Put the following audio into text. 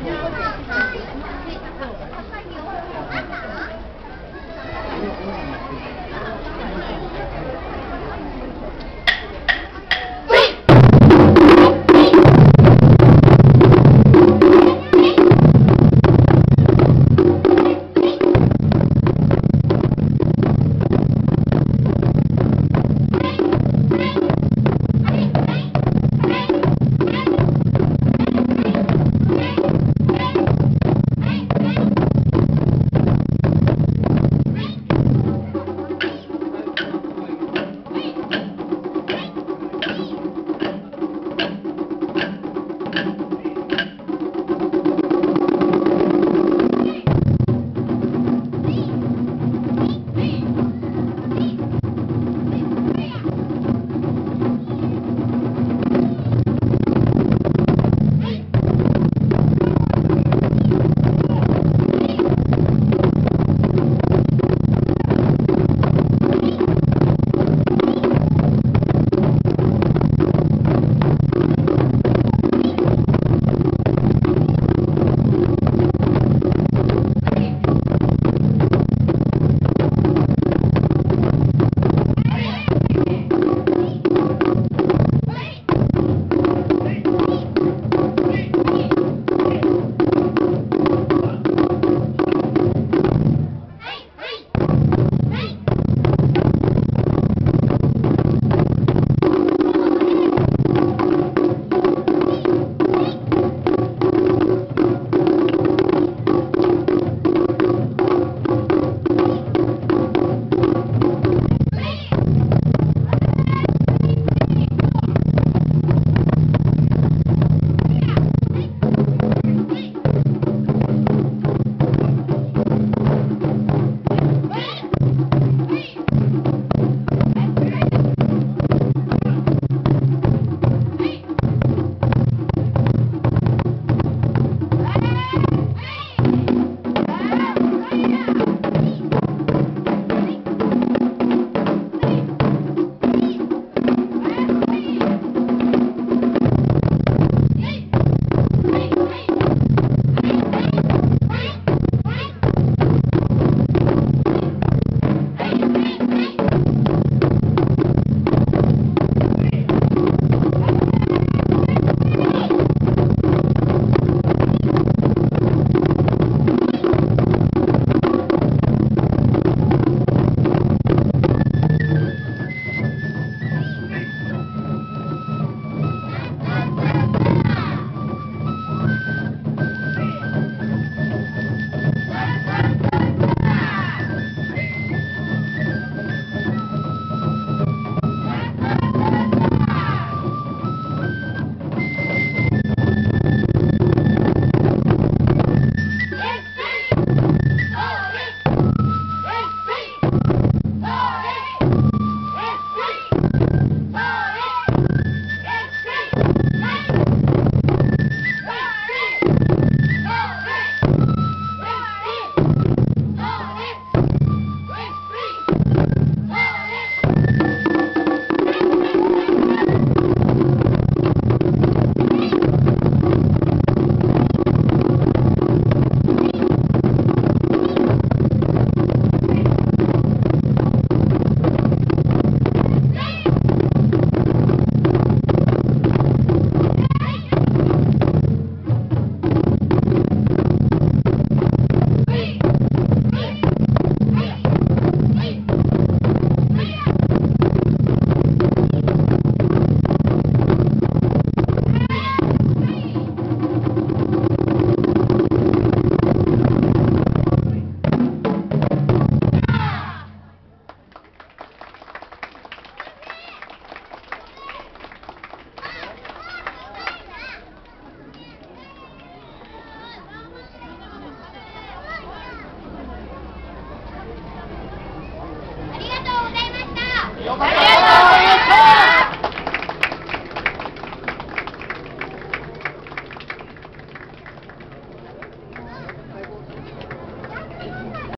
你好看一